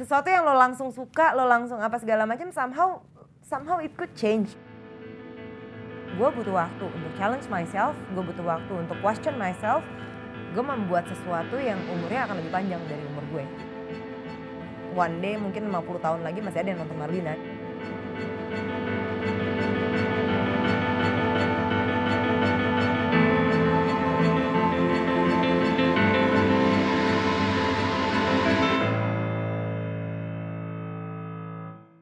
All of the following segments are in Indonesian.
sesuatu yang lo langsung suka, lo langsung apa segala macam somehow somehow it could change. Gue butuh waktu untuk challenge myself, gue butuh waktu untuk question myself. Gue membuat sesuatu yang umurnya akan lebih panjang dari umur gue. One day mungkin 50 tahun lagi masih ada yang nonton Marlina.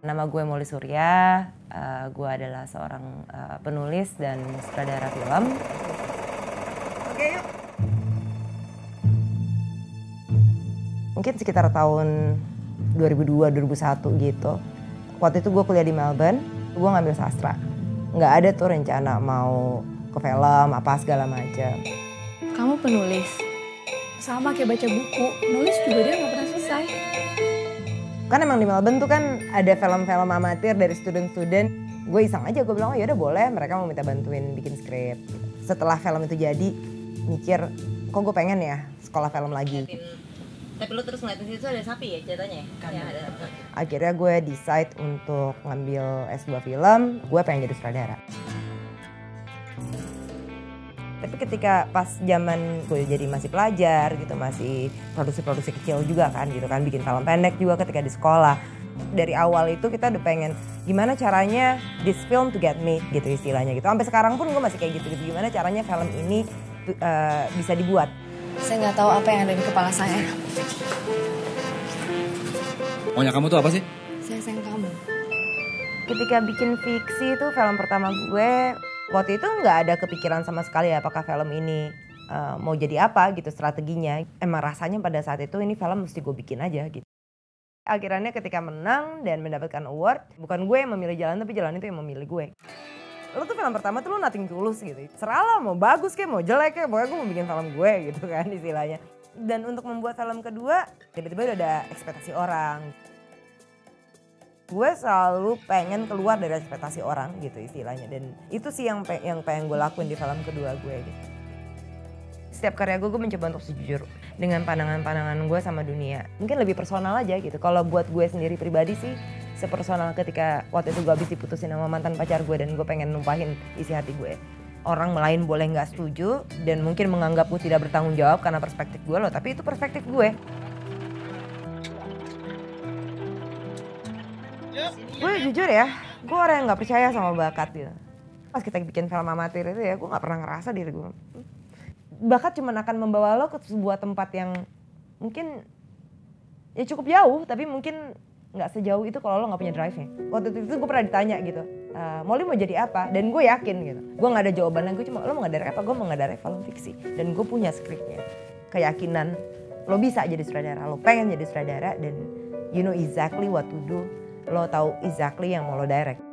Nama gue Molly Surya, uh, gue adalah seorang uh, penulis dan sutradara film. Oke yuk. Mungkin sekitar tahun 2002-2001 gitu. Waktu itu gue kuliah di Melbourne, gue ngambil sastra. Nggak ada tuh rencana mau ke film, apa segala macam. Kamu penulis? Sama kayak baca buku, nulis juga dia nggak pernah selesai kan emang di Melbourne tuh kan ada film-film amatir dari student-student. Gue iseng aja gue bilang oh ya udah boleh. Mereka mau minta bantuin bikin skrip. Setelah film itu jadi mikir kok gue pengen ya sekolah film lagi? Tapi lu terus ngeliatin situ ada sapi ya ceritanya? Kan ya, ada. akhirnya gue decide untuk ngambil S2 film. Gue pengen jadi sutradara tapi ketika pas zaman gue jadi masih pelajar gitu masih produksi-produksi kecil juga kan gitu kan bikin film pendek juga ketika di sekolah. Dari awal itu kita udah pengen gimana caranya this film to get made gitu istilahnya gitu. Sampai sekarang pun gue masih kayak gitu gitu gimana caranya film ini uh, bisa dibuat. Saya nggak tahu apa yang ada di kepala saya. Maunya kamu tuh apa sih? Saya sayang kamu. Ketika bikin fiksi itu film pertama gue waktu itu nggak ada kepikiran sama sekali apakah film ini uh, mau jadi apa gitu strateginya. Emang rasanya pada saat itu ini film mesti gue bikin aja gitu. Akhirnya ketika menang dan mendapatkan award, bukan gue yang memilih jalan tapi jalan itu yang memilih gue. Lo tuh film pertama tuh lo nating tulus gitu. Seralah mau bagus kayak mau jelek kayak pokoknya gue mau bikin film gue gitu kan istilahnya. Dan untuk membuat film kedua tiba-tiba udah ada ekspektasi orang gue selalu pengen keluar dari ekspektasi orang gitu istilahnya dan itu sih yang pe yang pengen gue lakuin di film kedua gue gitu. Setiap karya gue gue mencoba untuk sejujur dengan pandangan-pandangan gue sama dunia. Mungkin lebih personal aja gitu. Kalau buat gue sendiri pribadi sih sepersonal ketika waktu itu gue habis diputusin sama mantan pacar gue dan gue pengen numpahin isi hati gue. Orang lain boleh nggak setuju dan mungkin menganggap gue tidak bertanggung jawab karena perspektif gue loh, tapi itu perspektif gue. Gue jujur ya gue orang yang nggak percaya sama bakat gitu. Pas kita bikin film amatir itu ya gue nggak pernah ngerasa diri gue bakat cuma akan membawa lo ke sebuah tempat yang mungkin ya cukup jauh tapi mungkin nggak sejauh itu kalau lo nggak punya drive nya waktu itu gue pernah ditanya gitu uh, Molly mau jadi apa? Dan gue yakin gitu. Gue nggak ada jawabannya gue cuma lo mau ngadar apa? Gue mau ngadar film fiksi. Dan gue punya skripnya. Keyakinan lo bisa jadi sutradara lo pengen jadi sutradara dan you know exactly what to do lo tahu exactly yang mau lo direct